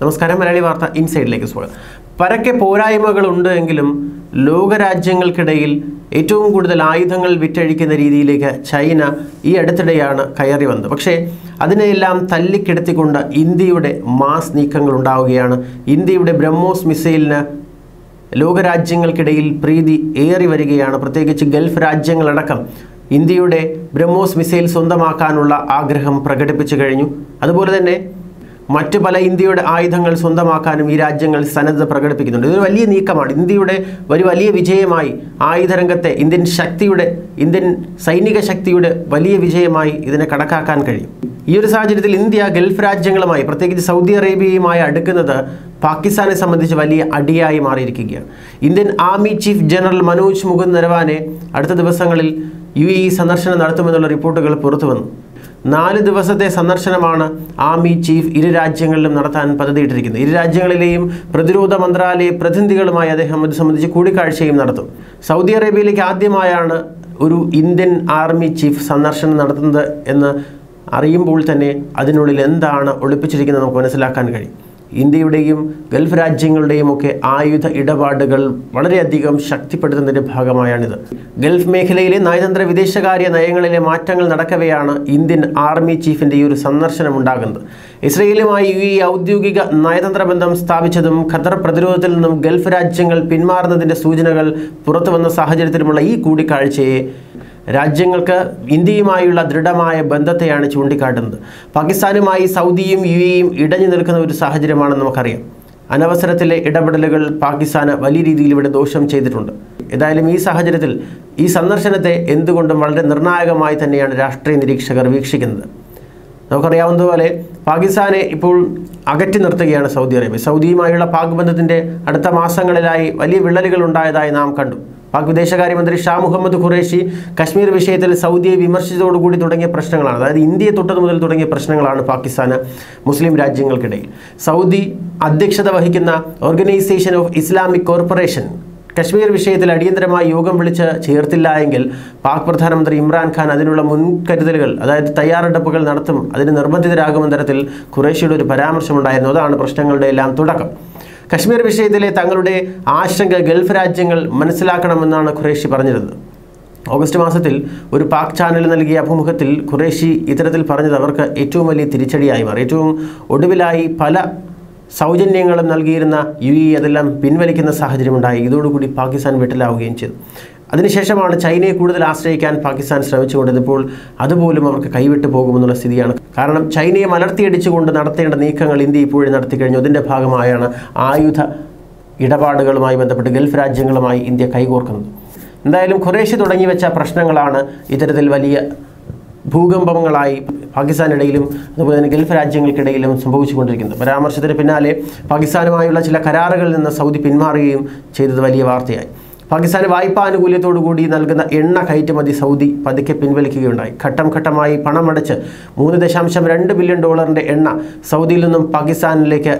നമസ്കാരം മലയാളി വാർത്ത ഇൻസൈഡിലേക്ക് സ്വാഗതം. പരക്കെ പോരായ്മകളുണ്ട് എങ്കിലും ലോകരാജ്യങ്ങൾക്കിടയിൽ ഏറ്റവും കൂടുതൽ ആയുധങ്ങൾ വിറ്റഴിക്കുന്ന രീതിയിലേക്ക് ചൈന ഈ അടുത്തിടെയാണ് കയറി വന്നത്. പക്ഷേ അതിനെയെല്ലാം തല്ലിക്കെടുത്തിക്കൊണ്ട് ഇന്ത്യയുടെ മാസ് നീക്കങ്ങൾ ഉണ്ടാവുകയാണ് ഇന്ത്യയുടെ ബ്രഹ്മോസ് മിസൈലിന് ലോകരാജ്യങ്ങൾക്കിടയിൽ പ്രീതി ഏറി വരികയാണ്. പ്രത്യേകിച്ച് ഗൾഫ് രാജ്യങ്ങളടക്കം ഇന്ത്യയുടെ ബ്രഹ്മോസ് മിസൈൽ സ്വന്തമാക്കാനുള്ള ആഗ്രഹം പ്രകടിപ്പിച്ചു കഴിഞ്ഞു. അതുപോലെ തന്നെ മറ്റ് പല ഇന്ത്യയുടെ ആയുധങ്ങൾ സ്വന്തമാക്കാനും ഈ രാജ്യങ്ങൾ സന്നദ്ധത പ്രകടിപ്പിക്കുന്നുണ്ട്. ഇതൊരു വലിയ നീക്കമാണ്. ഇന്ത്യയുടെ ഒരു വലിയ വിജയമായി ആയുധരംഗത്തെ ഇന്ത്യൻ ശക്തിയുടെ ഇന്ത്യൻ സൈനിക ശക്തിയുടെ വലിയ വിജയമായി ഇതിനെ കണക്കാക്കാൻ കഴിയും. ഈ ഒരു സാഹചര്യത്തിൽ ഇന്ത്യ ഗൾഫ് രാജ്യങ്ങളുമായി പ്രത്യേകിച്ച് സൗദി അറേബ്യയുമായി അടുക്കുന്നത് പാകിസ്ഥാനെ സംബന്ധിച്ച് വലിയ അടിയായി മാറിയിരിക്കുകയാണ്. Indian army chief general Manoj Mukund Naravane അടുത്ത ദിവസങ്ങളിൽ യു എ സന്ദർശനം നടത്തുമെന്നുള്ള റിപ്പോർട്ടുകൾ പുറത്തു വന്നു. നാല് ദിവസത്തെ സന്ദർശനമാണ് ആർമി ചീഫ് ഇരു രാജ്യങ്ങളിലും നടത്താൻ പദ്ധതിയിട്ടിരിക്കുന്നത്. ഇരു രാജ്യങ്ങളിലെയും പ്രതിരോധ മന്ത്രാലയ പ്രതിനിധികളുമായി അദ്ദേഹം ഇത് സംബന്ധിച്ച് കൂടിക്കാഴ്ചയും നടത്തും. സൗദി അറേബ്യയിലേക്ക് ആദ്യമായാണ് ഒരു ഇന്ത്യൻ ആർമി ചീഫ് സന്ദർശനം നടത്തുന്നത് എന്ന് അറിയുമ്പോൾ തന്നെ അതിനുള്ളിൽ എന്താണ് ഒളിപ്പിച്ചിരിക്കുന്നത് നമുക്ക് മനസ്സിലാക്കാൻ കഴിയും. ഇന്ത്യയുടെയും ഗൾഫ് രാജ്യങ്ങളുടെയും ഒക്കെ ആയുധ ഇടപാടുകൾ വളരെയധികം ശക്തിപ്പെടുത്തുന്നതിന്റെ ഭാഗമായാണിത്. ഗൾഫ് മേഖലയിലെ നയതന്ത്ര വിദേശകാര്യ നയങ്ങളിലെ മാറ്റങ്ങൾ നടക്കവെയാണ് ഇന്ത്യൻ ആർമി ചീഫിന്റെ ഈ ഒരു സന്ദർശനം ഉണ്ടാകുന്നത് ഇസ്രയേലുമായി യു ഔദ്യോഗിക നയതന്ത്ര ബന്ധം സ്ഥാപിച്ചതും ഖത്തർ പ്രതിരോധത്തിൽ നിന്നും ഗൾഫ് രാജ്യങ്ങൾ പിന്മാറുന്നതിന്റെ സൂചനകൾ പുറത്തു വന്ന സാഹചര്യത്തിലുമുള്ള ഈ കൂടിക്കാഴ്ചയെ രാജ്യങ്ങൾക്ക് ഇന്ത്യയുമായുള്ള ദൃഢമായ ബന്ധത്തെയാണ് ചൂണ്ടിക്കാട്ടുന്നത്. പാകിസ്ഥാനുമായി സൗദിയും യു എയും ഇടഞ്ഞു നിൽക്കുന്ന ഒരു സാഹചര്യമാണെന്ന് നമുക്കറിയാം. അനവസരത്തിലെ ഇടപെടലുകൾ പാകിസ്ഥാന് വലിയ രീതിയിൽ ഇവിടെ ദോഷം ചെയ്തിട്ടുണ്ട്. ഏതായാലും ഈ സാഹചര്യത്തിൽ ഈ സന്ദർശനത്തെ എന്തുകൊണ്ടും വളരെ നിർണായകമായി തന്നെയാണ് രാഷ്ട്രീയ നിരീക്ഷകർ വീക്ഷിക്കുന്നത്. നമുക്കറിയാവുന്നതുപോലെ പാകിസ്ഥാനെ ഇപ്പോൾ അകറ്റി നിർത്തുകയാണ് സൗദി അറേബ്യ. സൗദിയുമായുള്ള പാക് ബന്ധത്തിന്റെ അടുത്ത മാസങ്ങളിലായി വലിയ വിള്ളലുകൾ ഉണ്ടായതായി നാം കണ്ടു. പാക് വിദേശകാര്യമന്ത്രി ഷാ മുഹമ്മദ് ഖുറേഷി കശ്മീർ വിഷയത്തിൽ സൗദിയെ വിമർശിച്ചതോടുകൂടി തുടങ്ങിയ പ്രശ്നങ്ങളാണ്. അതായത് ഇന്ത്യയെ തൊട്ടത് മുതൽ തുടങ്ങിയ പ്രശ്നങ്ങളാണ് പാകിസ്ഥാന് മുസ്ലിം രാജ്യങ്ങൾക്കിടയിൽ. സൗദി അധ്യക്ഷത വഹിക്കുന്ന Organisation of Islamic Corporation Kashmir വിഷയത്തിൽ അടിയന്തരമായി യോഗം വിളിച്ച് ചേർത്തില്ല എങ്കിൽ പാക് പ്രധാനമന്ത്രി ഇമ്രാൻഖാൻ അതിനുള്ള മുൻകരുതലുകൾ അതായത് തയ്യാറെടുപ്പുകൾ നടത്തും അതിന് നിർബന്ധിതരാകുമെന്ന തരത്തിൽ ഖുറേഷിയുടെ ഒരു പരാമർശമുണ്ടായിരുന്നു. അതാണ് പ്രശ്നങ്ങളുടെ എല്ലാം തുടക്കം. കശ്മീർ വിഷയത്തിലെ തങ്ങളുടെ ആശങ്ക ഗൾഫ് രാജ്യങ്ങൾ മനസ്സിലാക്കണമെന്നാണ് ഖുറേഷി പറഞ്ഞിരുന്നത് ഓഗസ്റ്റ് മാസത്തിൽ ഒരു പാക് ചാനൽ നൽകിയ അഭിമുഖത്തിൽ ഖുറേഷി ഇത്തരത്തിൽ പറഞ്ഞത് അവർക്ക് ഏറ്റവും വലിയ തിരിച്ചടിയായി മാറി. ഏറ്റവും ഒടുവിലായി പല സൗജന്യങ്ങളും നൽകിയിരുന്ന യു ഇ അതെല്ലാം പിൻവലിക്കുന്ന സാഹചര്യമുണ്ടായി. ഇതോടുകൂടി പാകിസ്ഥാൻ വെട്ടിലാവുകയും ചെയ്തു. അതിനുശേഷമാണ് ചൈനയെ കൂടുതൽ ആശ്രയിക്കാൻ പാകിസ്ഥാൻ ശ്രമിച്ചുകൊണ്ടിരുന്നപ്പോൾ അതുപോലും അവർക്ക് കൈവിട്ടു പോകുമെന്നുള്ള സ്ഥിതിയാണ്. കാരണം ചൈനയെ മലർത്തിയടിച്ചുകൊണ്ട് നടത്തേണ്ട നീക്കങ്ങൾ ഇന്ത്യ ഇപ്പോഴും നടത്തി കഴിഞ്ഞു. അതിന്റെ ഭാഗമായാണ് ആയുധ ഇടപാടുകളുമായി ബന്ധപ്പെട്ട് ഗൾഫ് രാജ്യങ്ങളുമായി ഇന്ത്യ കൈകോർക്കുന്നത്. എന്തായാലും ഖുറേഷി തുടങ്ങി വെച്ച പ്രശ്നങ്ങളാണ് ഇത്തരത്തിൽ വലിയ ഭൂകമ്പങ്ങളായി പാകിസ്ഥാനിടയിലും അതുപോലെ തന്നെ ഗൾഫ് രാജ്യങ്ങൾക്കിടയിലും സംഭവിച്ചുകൊണ്ടിരിക്കുന്നത്. പരാമർശത്തിന് പിന്നാലെ പാകിസ്ഥാനുമായുള്ള ചില കരാറുകളിൽ നിന്ന് സൗദി പിന്മാറുകയും ചെയ്തത് വലിയ വാർത്തയായി. പാകിസ്ഥാന് വായ്പാ ആനുകൂല്യത്തോടു കൂടി നൽകുന്ന എണ്ണ കയറ്റുമതി സൗദി പതുക്കെ പിൻവലിക്കുകയുണ്ടായി. ഘട്ടം ഘട്ടമായി പണമടച്ച് മൂന്ന് ദശാംശം രണ്ട് ബില്യൺ ഡോളറിന്റെ എണ്ണ സൗദിയിൽ നിന്നും പാകിസ്ഥാനിലേക്ക്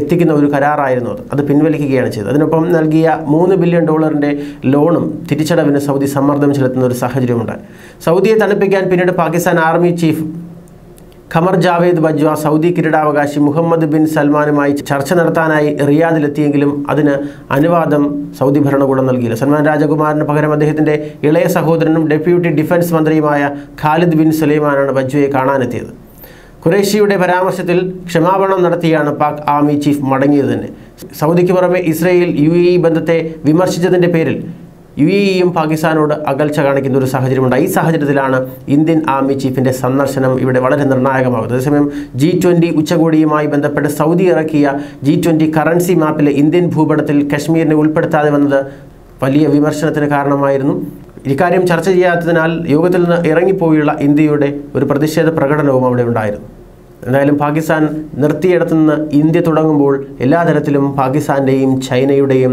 എത്തിക്കുന്ന ഒരു കരാറായിരുന്നു അത്. അത് പിൻവലിക്കുകയാണ് ചെയ്തത്. അതിനൊപ്പം നൽകിയ മൂന്ന് ബില്യൺ ഡോളറിന്റെ ലോണും തിരിച്ചടവിന് സൗദി സമ്മർദ്ദം ചെലുത്തുന്ന ഒരു സാഹചര്യമുണ്ടായി. സൗദിയെ തണുപ്പിക്കാൻ പിന്നീട് Pakistan army chief Qamar Javed Bajwa Saudi കിരീടാവകാശി മുഹമ്മദ് ബിൻ സൽമാനുമായി ചർച്ച നടത്താനായി റിയാദിലെത്തിയെങ്കിലും അതിന് അനുവാദം സൗദി ഭരണകൂടം നൽകിയില്ല. സൽമാൻ രാജകുമാറിന് പകരം അദ്ദേഹത്തിന്റെ ഇളയ സഹോദരനും ഡെപ്യൂട്ടി ഡിഫൻസ് മന്ത്രിയുമായ ഖാലിദ് ബിൻ സുലൈമാനാണ് ബജ്വയെ കാണാനെത്തിയത്. ഖുറേഷിയുടെ പരാമർശത്തിൽ ക്ഷമാപണം നടത്തിയാണ് പാക് ആർമി ചീഫ് മടങ്ങിയത് തന്നെ സൗദിക്ക് പുറമെ ഇസ്രയേൽ യു ബന്ധത്തെ വിമർശിച്ചതിന്റെ പേരിൽ യു എ ഇയും പാകിസ്ഥാനോട് അകൽച്ച കാണിക്കുന്ന ഒരു സാഹചര്യമുണ്ട്. ഈ സാഹചര്യത്തിലാണ് ഇന്ത്യൻ ആർമി ചീഫിന്റെ സന്ദർശനം ഇവിടെ വളരെ നിർണായകമാകുന്നത്. അതേസമയം ജി ട്വന്റി ഉച്ചകോടിയുമായി ബന്ധപ്പെട്ട് സൗദി ഇറക്കിയ ജി ട്വന്റി കറൻസി മാപ്പിലെ ഇന്ത്യൻ ഭൂപടത്തിൽ കശ്മീരിനെ ഉൾപ്പെടുത്താതെ വന്നത് വലിയ വിമർശനത്തിന് കാരണമായിരുന്നു. ഇക്കാര്യം ചർച്ച ചെയ്യാത്തതിനാൽ യോഗത്തിൽ നിന്ന് ഇറങ്ങിപ്പോയുള്ള ഇന്ത്യയുടെ ഒരു പ്രതിഷേധ പ്രകടനവും അവിടെ ഉണ്ടായിരുന്നു. എന്തായാലും പാകിസ്ഥാൻ നിർത്തിയിടത്തുനിന്ന് ഇന്ത്യ തുടങ്ങുമ്പോൾ എല്ലാ തരത്തിലും പാകിസ്ഥാന്റെയും ചൈനയുടെയും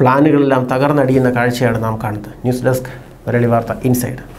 പ്ലാനുകളെല്ലാം തകർന്നടിയുന്ന കാഴ്ചയാണ് നാം കാണുന്നത്. ന്യൂസ് ഡെസ്ക് മലയാളി വാർത്ത ഇൻസൈഡ്.